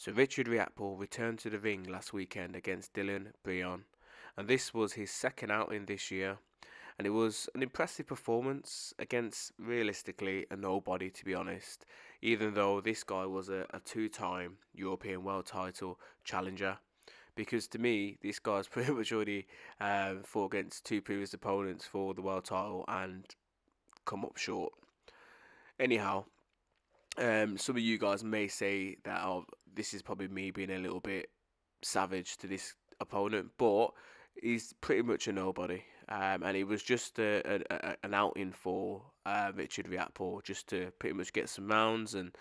So Richard Riakporhe returned to the ring last weekend against Dylan Bregeon, and this was his second outing this year. And it was an impressive performance against realistically a nobody, to be honest. Even though this guy was a, a two-time European World Title challenger, because to me, this guy's pretty much already um, fought against two previous opponents for the world title and come up short. Anyhow, um, some of you guys may say that oh, this is probably me being a little bit savage to this opponent, but he's pretty much a nobody. Um, and it was just a, a, a, an outing for uh, Richard Riakporhe just to pretty much get some rounds and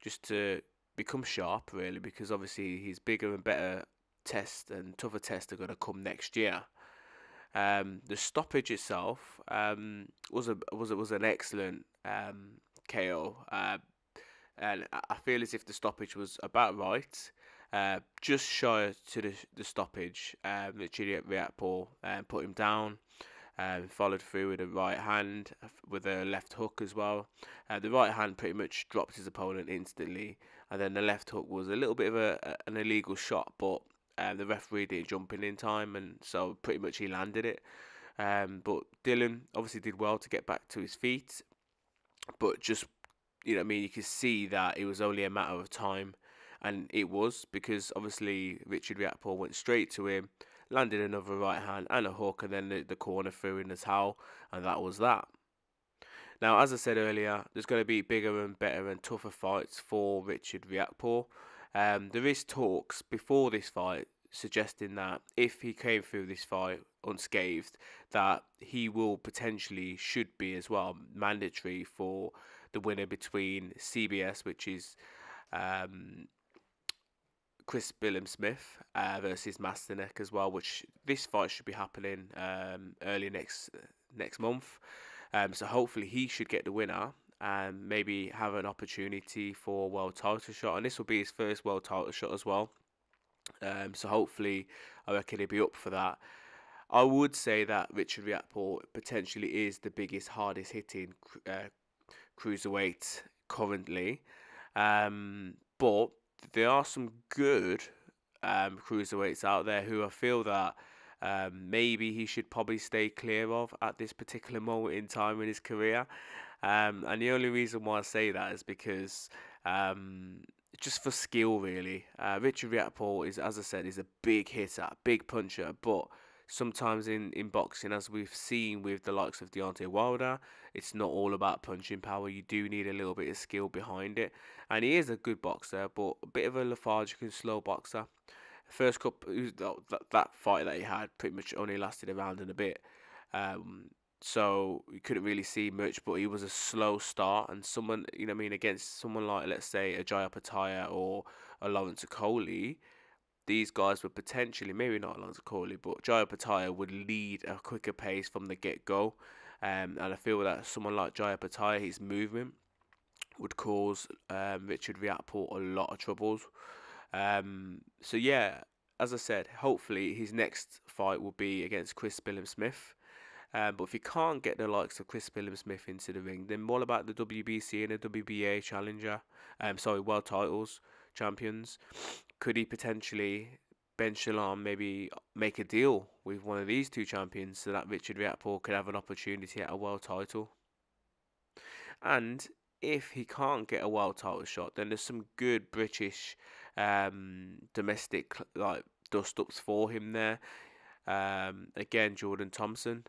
just to become sharp, really, because obviously he's bigger and better test and tougher tests are going to come next year. Um, the stoppage itself um, was a was a, was an excellent um, KO, uh, and I feel as if the stoppage was about right, uh, just shy to the the stoppage. Um, Richard Riakporhe um, put him down. Um, followed through with a right hand with a left hook as well. Uh, the right hand pretty much dropped his opponent instantly, and then the left hook was a little bit of a, a an illegal shot, but um, the referee didn't jump in in time, and so pretty much he landed it. Um, but Dylan obviously did well to get back to his feet, but just you know, I mean, you could see that it was only a matter of time, and it was because obviously Richard Riakporhe went straight to him, landed another right hand and a hook, and then the, the corner threw in the towel, and that was that. Now, as I said earlier, there's going to be bigger and better and tougher fights for Richard Riakporhe. Um, there is talks before this fight suggesting that if he came through this fight unscathed, that he will potentially should be as well mandatory for the winner between CBS, which is um, Chris Billiam-Smith uh, versus Masternak as well, which this fight should be happening um, early next next month. Um, so hopefully he should get the winner and maybe have an opportunity for a world title shot. And this will be his first world title shot as well. Um, so hopefully, I reckon he'll be up for that. I would say that Richard Riakporhe potentially is the biggest, hardest hitting uh, cruiserweight currently. Um, but there are some good um, cruiserweights out there who I feel that um, maybe he should probably stay clear of at this particular moment in time in his career. Um, and the only reason why I say that is because um, just for skill, really. Uh, Richard Riakporhe is, as I said, is a big hitter, big puncher, but sometimes in, in boxing, as we've seen with the likes of Deontay Wilder, it's not all about punching power. You do need a little bit of skill behind it. And he is a good boxer, but a bit of a lethargic and slow boxer. First cup, that, that fight that he had pretty much only lasted a round and a bit. Um, so you couldn't really see much, but he was a slow start, and someone, you know, I mean, against someone like, let's say, a Jai Opetaia or a Lawrence Okolie, these guys would potentially, maybe not Lawrence Okolie, but Jai Opetaia would lead a quicker pace from the get go, um, and I feel that someone like Jai Opetaia, his movement would cause um, Richard Riakporhe a lot of troubles. Um, so yeah, as I said, hopefully his next fight will be against Chris Billiam-Smith. Um, but if you can't get the likes of Chris Billiam-Smith into the ring, then what about the WBC and the WBA challenger? Um, sorry, world titles champions. Could he potentially Ben Shalom maybe make a deal with one of these two champions so that Richard Riakporhe could have an opportunity at a world title? And if he can't get a world title shot, then there's some good British um, domestic like dust ups for him there. Um, again, Jordan Thompson,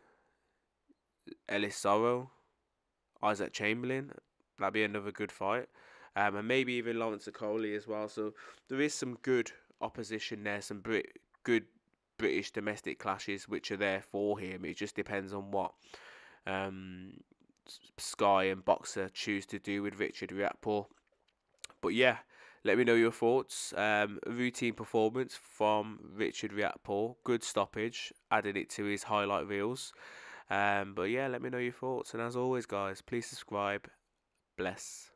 Ellis Zorro, Isaac Chamberlain. That'd be another good fight. Um, and maybe even Lawrence Okolie as well. So there is some good opposition there, some Brit- good British domestic clashes which are there for him. It just depends on what um, Sky and Boxxer choose to do with Richard Riakporhe. But yeah, let me know your thoughts. Um, routine performance from Richard Riakporhe. Good stoppage. Added it to his highlight reels. Um, but yeah, let me know your thoughts. And as always, guys, please subscribe. Bless.